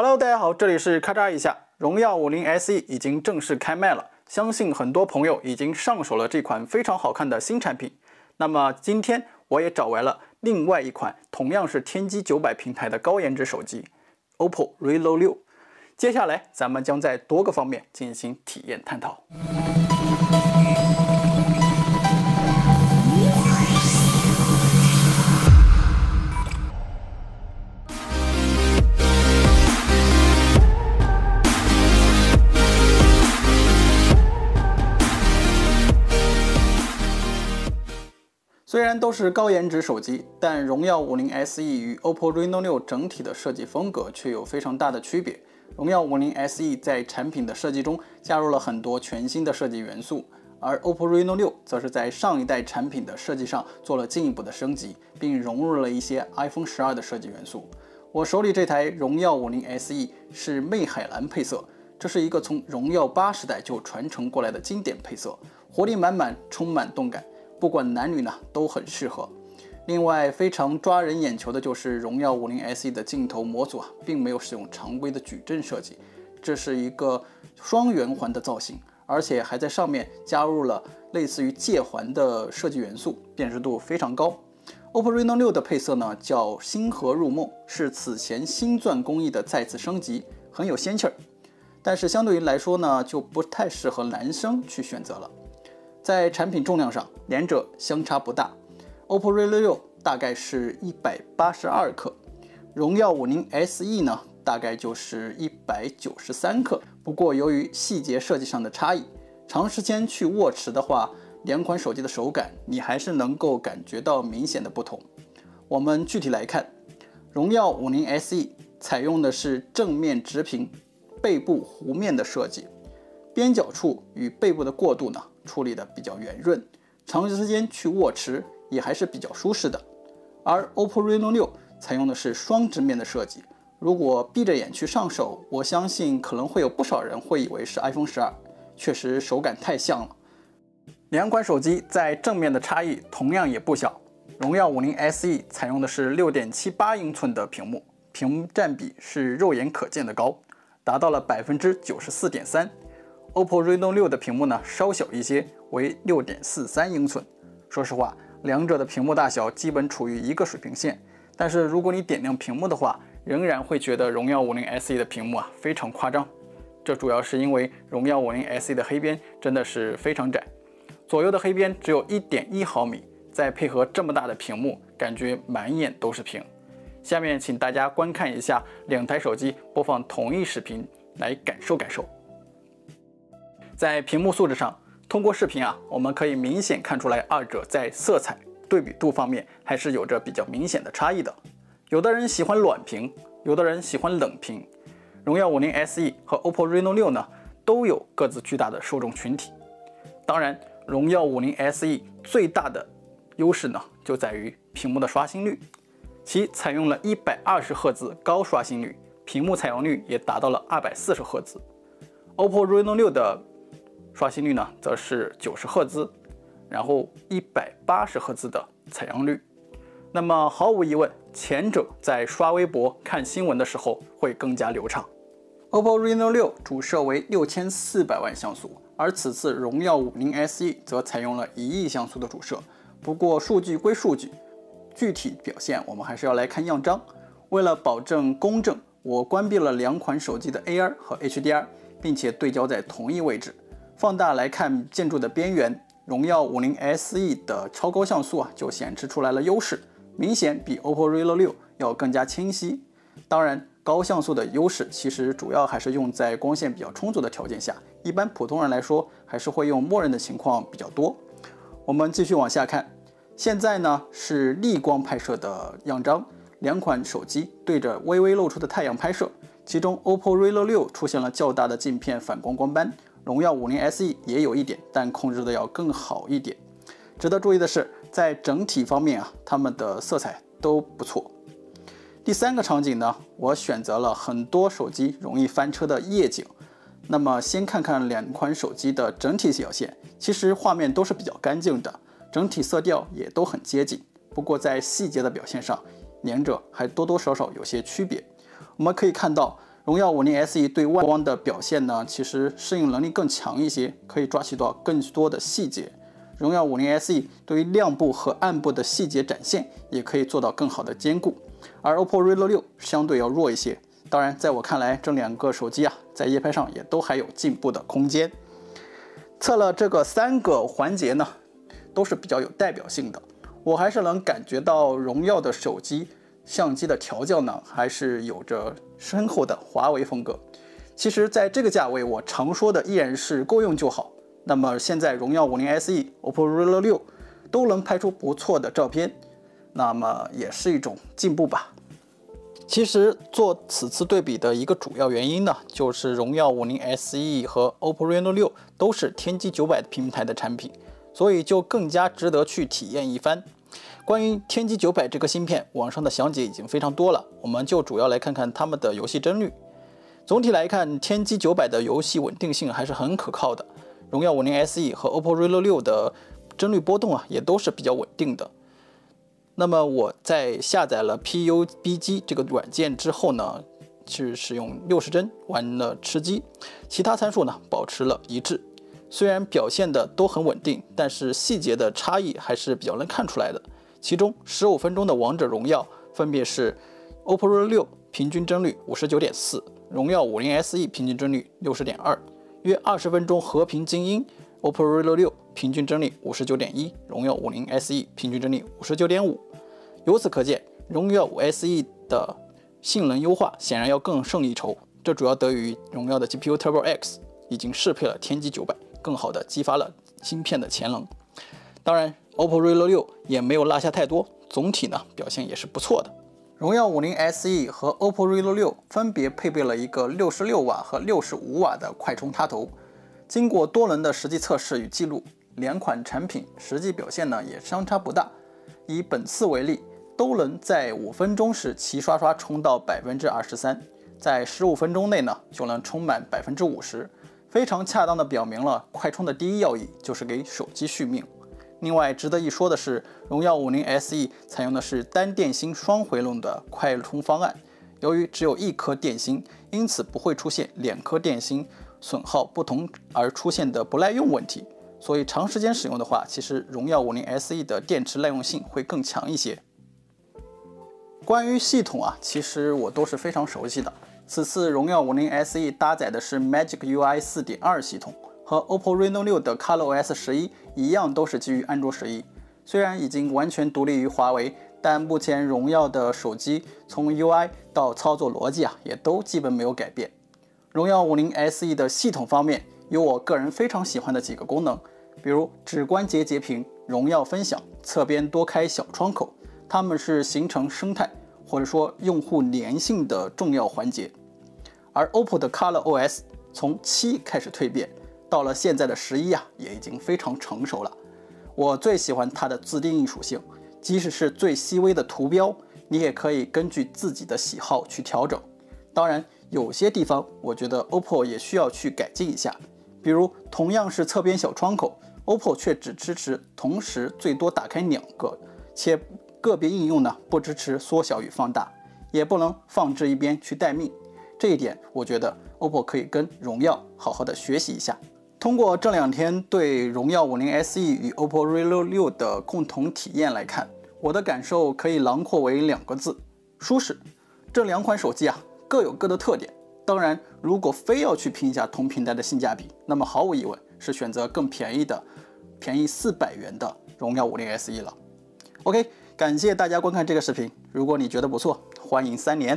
Hello，大家好，这里是咔嚓一下，荣耀五零 SE 已经正式开卖了，相信很多朋友已经上手了这款非常好看的新产品。那么今天我也找来了另外一款同样是天玑九百平台的高颜值手机，OPPO Reno 六。接下来咱们将在多个方面进行体验探讨。虽然都是高颜值手机，但荣耀五零 SE 与 OPPO Reno 六整体的设计风格却有非常大的区别。荣耀五零 SE 在产品的设计中加入了很多全新的设计元素，而 OPPO Reno 六则是在上一代产品的设计上做了进一步的升级，并融入了一些 iPhone 十二的设计元素。我手里这台荣耀五零 SE 是魅海蓝配色，这是一个从荣耀八时代就传承过来的经典配色，活力满满，充满动感。不管男女呢都很适合。另外非常抓人眼球的就是荣耀五零 SE 的镜头模组啊，并没有使用常规的矩阵设计，这是一个双圆环的造型，而且还在上面加入了类似于戒环的设计元素，辨识度非常高。OPPO Reno 六的配色呢叫星河入梦，是此前星钻工艺的再次升级，很有仙气儿。但是相对于来说呢，就不太适合男生去选择了。在产品重量上，两者相差不大。OPPO Reno 6大概是一百八十二克，荣耀五零 SE 呢大概就是一百九十三克。不过由于细节设计上的差异，长时间去握持的话，两款手机的手感你还是能够感觉到明显的不同。我们具体来看，荣耀五零 SE 采用的是正面直屏、背部弧面的设计，边角处与背部的过渡呢。处理的比较圆润，长时间去握持也还是比较舒适的。而 OPPO Reno 6采用的是双直面的设计，如果闭着眼去上手，我相信可能会有不少人会以为是 iPhone 十二，确实手感太像了。两款手机在正面的差异同样也不小，荣耀五零 SE 采用的是六点七八英寸的屏幕，屏占比是肉眼可见的高，达到了百分之九十四点三。OPPO Reno 6的屏幕呢稍小一些，为六点四三英寸。说实话，两者的屏幕大小基本处于一个水平线。但是如果你点亮屏幕的话，仍然会觉得荣耀五零 SE 的屏幕啊非常夸张。这主要是因为荣耀五零 SE 的黑边真的是非常窄，左右的黑边只有一点一毫米，再配合这么大的屏幕，感觉满眼都是屏。下面请大家观看一下两台手机播放同一视频，来感受感受。在屏幕素质上，通过视频啊，我们可以明显看出来，二者在色彩对比度方面还是有着比较明显的差异的。有的人喜欢暖屏，有的人喜欢冷屏。荣耀五零 SE 和 OPPO Reno 六呢，都有各自巨大的受众群体。当然，荣耀五零 SE 最大的优势呢，就在于屏幕的刷新率，其采用了一百二十赫兹高刷新率，屏幕采样率也达到了二百四十赫兹。OPPO Reno 六的刷新率呢，则是九十赫兹，然后一百八十赫兹的采样率。那么毫无疑问，前者在刷微博、看新闻的时候会更加流畅。OPPO Reno 6主摄为六千四百万像素，而此次荣耀五零 SE 则采用了一亿像素的主摄。不过数据归数据，具体表现我们还是要来看样张。为了保证公正，我关闭了两款手机的 AR 和 HDR，并且对焦在同一位置。放大来看建筑的边缘，荣耀五零 SE 的超高像素啊就显示出来了优势，明显比 OPPO Reno 6要更加清晰。当然，高像素的优势其实主要还是用在光线比较充足的条件下，一般普通人来说还是会用默认的情况比较多。我们继续往下看，现在呢是逆光拍摄的样张，两款手机对着微微露出的太阳拍摄，其中 OPPO Reno 6出现了较大的镜片反光光斑。荣耀五零 SE 也有一点，但控制的要更好一点。值得注意的是，在整体方面啊，它们的色彩都不错。第三个场景呢，我选择了很多手机容易翻车的夜景。那么先看看两款手机的整体表现，其实画面都是比较干净的，整体色调也都很接近。不过在细节的表现上，两者还多多少少有些区别。我们可以看到。荣耀五零 SE 对外光的表现呢，其实适应能力更强一些，可以抓取到更多的细节。荣耀五零 SE 对于亮部和暗部的细节展现，也可以做到更好的兼顾。而 OPPO Reno 六相对要弱一些。当然，在我看来，这两个手机啊，在夜拍上也都还有进步的空间。测了这个三个环节呢，都是比较有代表性的。我还是能感觉到荣耀的手机相机的调教呢，还是有着深厚的华为风格。其实，在这个价位，我常说的依然是够用就好。那么现在，荣耀五零 SE、OPPO Reno 六都能拍出不错的照片，那么也是一种进步吧。其实做此次对比的一个主要原因呢，就是荣耀五零 SE 和 OPPO Reno 六都是天玑九百平台的产品，所以就更加值得去体验一番。关于天玑九百这个芯片，网上的详解已经非常多了，我们就主要来看看它们的游戏帧率。总体来看，天玑九百的游戏稳定性还是很可靠的。荣耀五零 SE 和 OPPO Reno 六的帧率波动啊，也都是比较稳定的。那么我在下载了 PUBG 这个软件之后呢，去使用六十帧玩了吃鸡，其他参数呢保持了一致。虽然表现的都很稳定，但是细节的差异还是比较能看出来的。其中十五分钟的王者荣耀分别是 OPPO Reno 六平均帧率五十九点四，荣耀五零 SE 平均帧率六十点二。约二十分钟和平精英 OPPO Reno 六平均帧率五十九点一，荣耀五零 SE 平均帧率五十九点五。由此可见，荣耀五 SE 的性能优化显然要更胜一筹。这主要得益于荣耀的 GPU Turbo X 已经适配了天玑九百，更好的激发了芯片的潜能。当然，OPPO Reno 六也没有落下太多，总体呢表现也是不错的。荣耀五零 SE 和 OPPO Reno 六分别配备了一个六十六瓦和六十五瓦的快充插头。经过多轮的实际测试与记录，两款产品实际表现呢也相差不大。以本次为例。都能在五分钟时齐刷刷充到百分之二十三，在十五分钟内呢就能充满百分之五十，非常恰当的表明了快充的第一要义就是给手机续命。另外值得一说的是，荣耀五零 SE 采用的是单电芯双回路的快充方案，由于只有一颗电芯，因此不会出现两颗电芯损耗不同而出现的不耐用问题。所以长时间使用的话，其实荣耀五零 SE 的电池耐用性会更强一些。关于系统啊，其实我都是非常熟悉的。此次荣耀五零 SE 搭载的是 Magic UI 四点二系统，和 OPPO Reno 六的 ColorOS 十一一样，都是基于安卓十一。虽然已经完全独立于华为，但目前荣耀的手机从 UI 到操作逻辑啊，也都基本没有改变。荣耀五零 SE 的系统方面，有我个人非常喜欢的几个功能，比如指关节截屏、荣耀分享、侧边多开小窗口，它们是形成生态。或者说用户粘性的重要环节，而 OPPO 的 Color OS 从七开始蜕变，到了现在的十一啊，也已经非常成熟了。我最喜欢它的自定义属性，即使是最细微的图标，你也可以根据自己的喜好去调整。当然，有些地方我觉得 OPPO 也需要去改进一下，比如同样是侧边小窗口，OPPO 却只支持同时最多打开两个，且。个别应用呢不支持缩小与放大，也不能放置一边去待命。这一点，我觉得 OPPO 可以跟荣耀好好的学习一下。通过这两天对荣耀五零 SE 与 OPPO Reno 六的共同体验来看，我的感受可以囊括为两个字：舒适。这两款手机啊各有各的特点。当然，如果非要去拼一下同平台的性价比，那么毫无疑问是选择更便宜的，便宜四百元的荣耀五零 SE 了。OK。感谢大家观看这个视频，如果你觉得不错，欢迎三连。